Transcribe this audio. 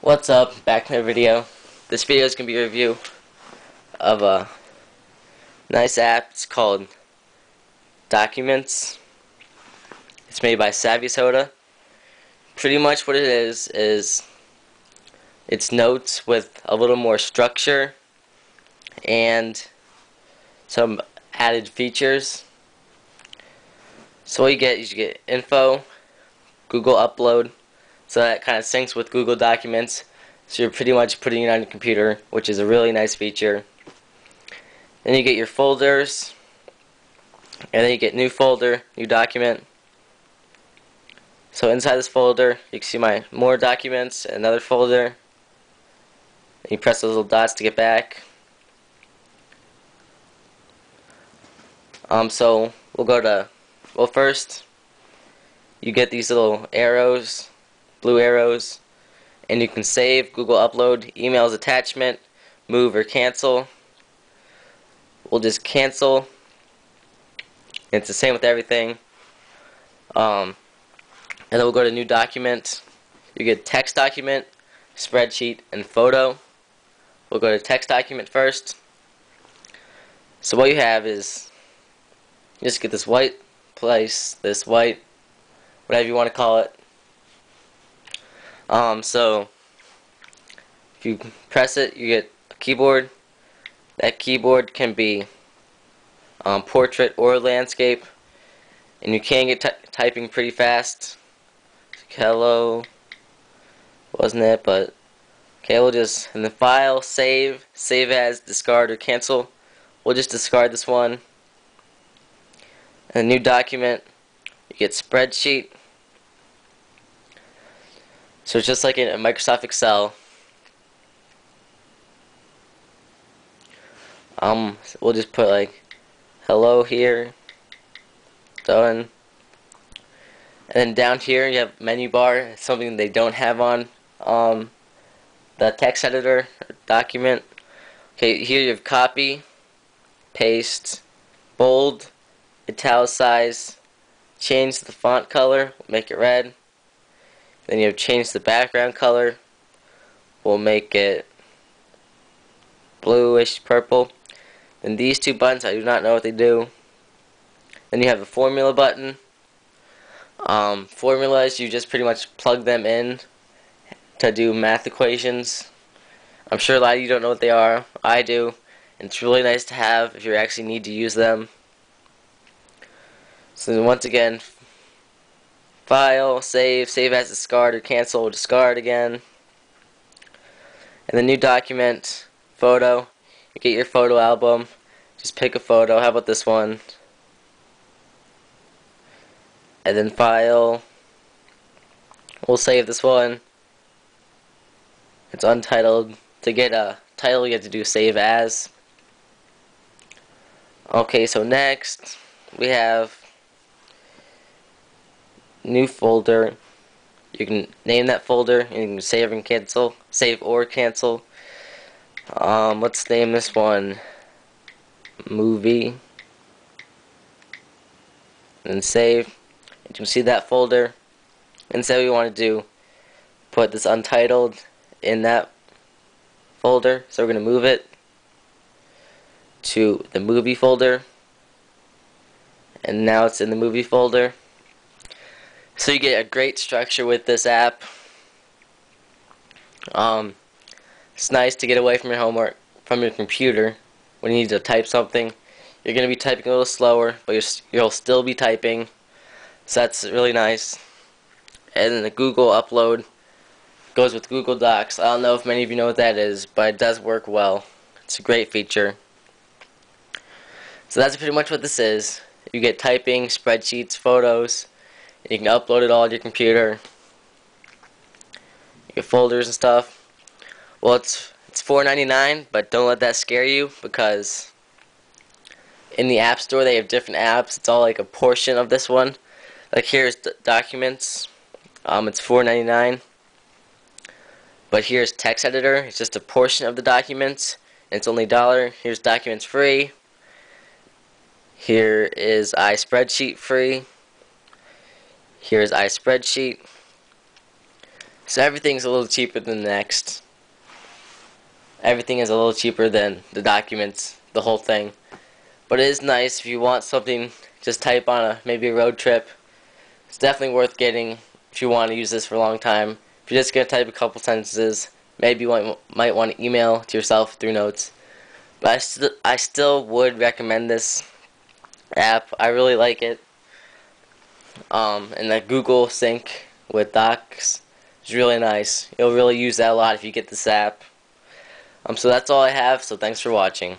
What's up? Back to my video. This video is going to be a review of a nice app. It's called Documents. It's made by SavySoda. Pretty much what it is is it's notes with a little more structure and some added features. So what you get is you get info, Google Upload, so that kind of syncs with Google Documents. So you're pretty much putting it on your computer, which is a really nice feature. Then you get your folders, and then you get new folder, new document. So inside this folder, you can see my more documents, another folder. And you press those little dots to get back. Um, so we'll go to, well first, you get these little arrows, blue arrows, and you can save, Google Upload, emails attachment, move or cancel. We'll just cancel. It's the same with everything. Um, and then we'll go to new document. You get text document, spreadsheet, and photo. We'll go to text document first. So what you have is you just get this white place, this white, whatever you want to call it. Um, so if you press it, you get a keyboard. That keyboard can be um, portrait or landscape, and you can get typing pretty fast. Hello, wasn't it? But okay, we'll just in the file save, save as, discard or cancel. We'll just discard this one. A new document, you get spreadsheet. So it's just like in Microsoft Excel. Um, we'll just put like hello here. Done. And then down here you have menu bar, something they don't have on um, the text editor document. Okay, here you have copy, paste, bold, italicize, change the font color, make it red. Then you have change the background color. We'll make it bluish purple. Then these two buttons, I do not know what they do. Then you have the formula button. Um, formulas, you just pretty much plug them in to do math equations. I'm sure a lot of you don't know what they are. I do. And it's really nice to have if you actually need to use them. So once again, file, save, save as discard or cancel, discard again. And the new document, photo, you get your photo album, just pick a photo, how about this one? And then file, we'll save this one. It's untitled. To get a title, you have to do save as. Okay, so next, we have new folder. You can name that folder and you can save and cancel, save or cancel. Um, let's name this one movie and save. You can see that folder and say we want to do put this untitled in that folder. So we're going to move it to the movie folder and now it's in the movie folder. So you get a great structure with this app. Um, it's nice to get away from your homework, from your computer, when you need to type something. You're going to be typing a little slower, but you'll still be typing. So that's really nice. And then the Google Upload goes with Google Docs. I don't know if many of you know what that is, but it does work well. It's a great feature. So that's pretty much what this is. You get typing, spreadsheets, photos, you can upload it all to your computer. your folders and stuff. Well, it's it's $4.99, but don't let that scare you because in the App Store they have different apps. It's all like a portion of this one. Like here's Documents. Um, it's $4.99. But here's Text Editor. It's just a portion of the documents. It's only dollar. Here's Documents free. Here is iSpreadsheet free. Here's iSpreadsheet. So everything's a little cheaper than the next. Everything is a little cheaper than the documents, the whole thing. But it is nice if you want something, just type on a maybe a road trip. It's definitely worth getting if you want to use this for a long time. If you're just going to type a couple sentences, maybe you might want to email to yourself through notes. But I, st I still would recommend this app. I really like it. Um, and the Google Sync with Docs is really nice. You'll really use that a lot if you get this app. Um, so that's all I have, so thanks for watching.